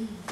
Mm-hmm.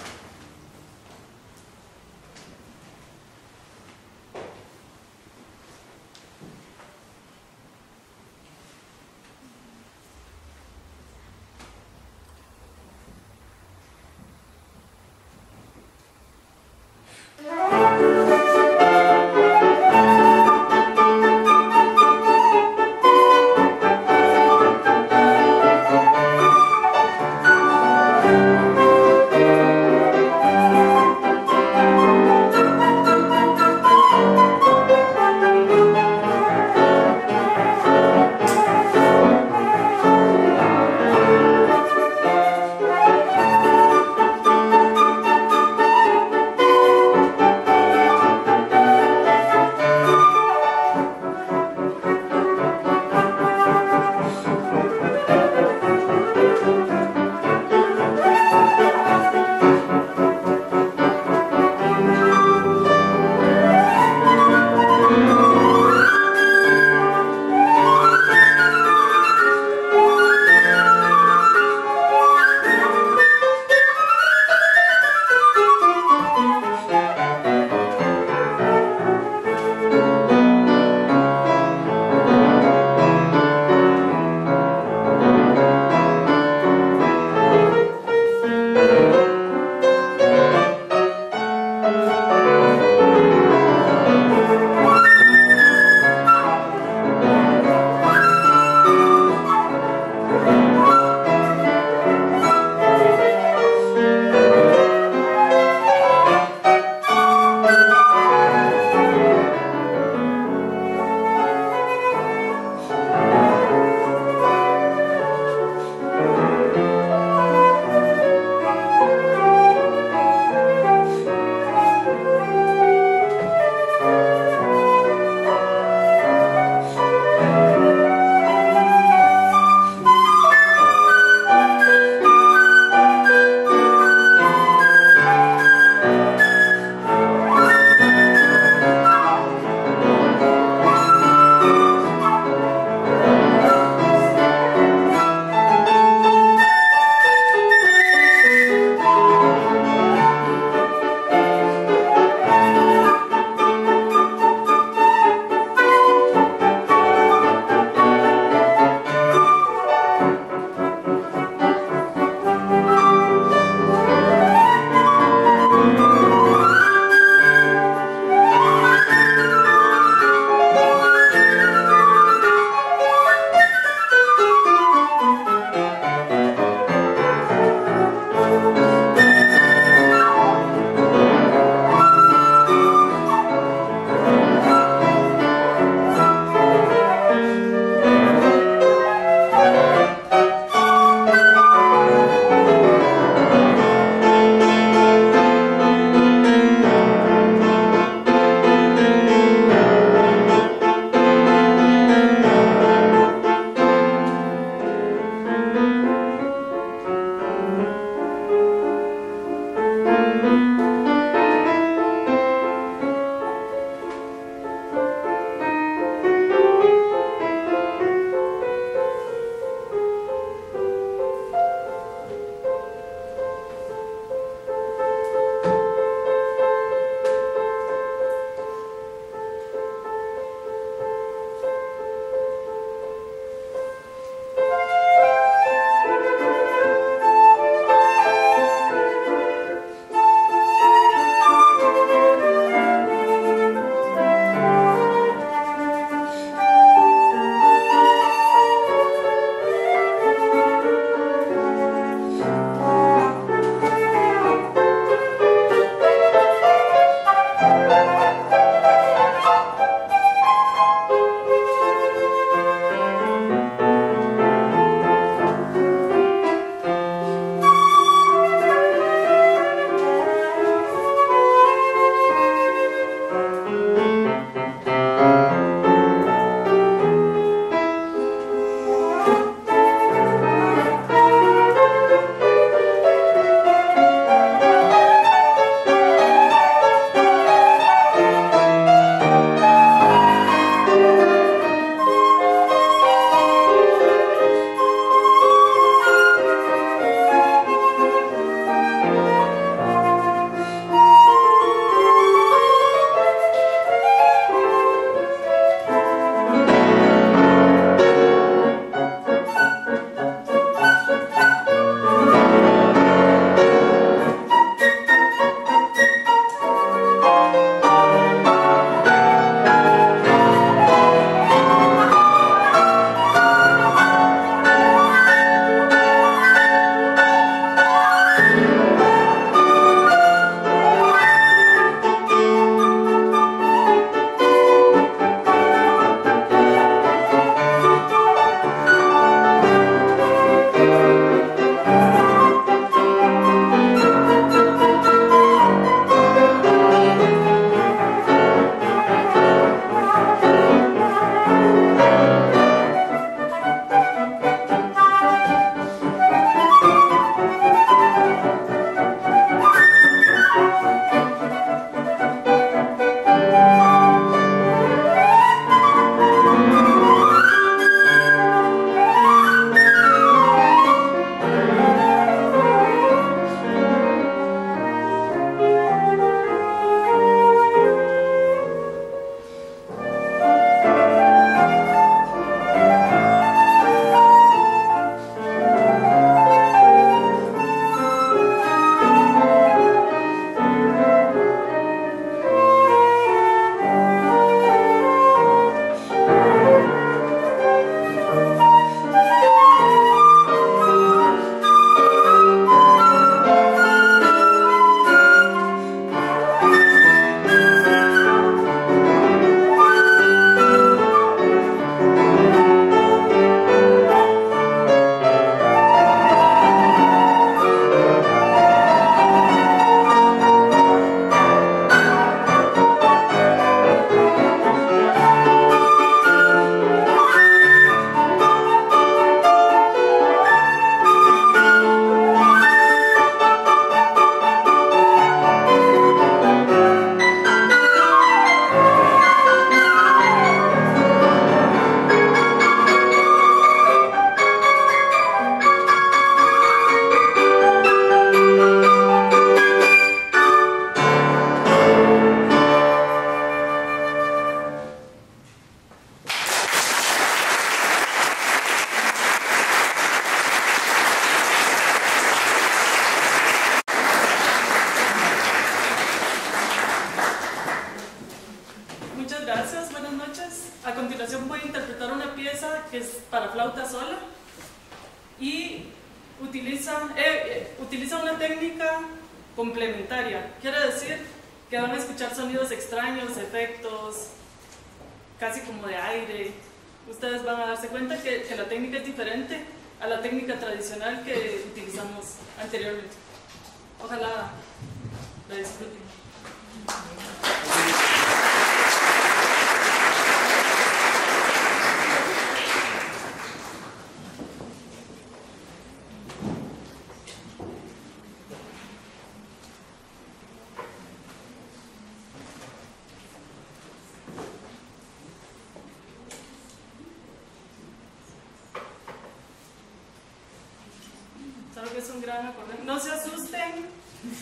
No se asusten,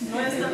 no es tan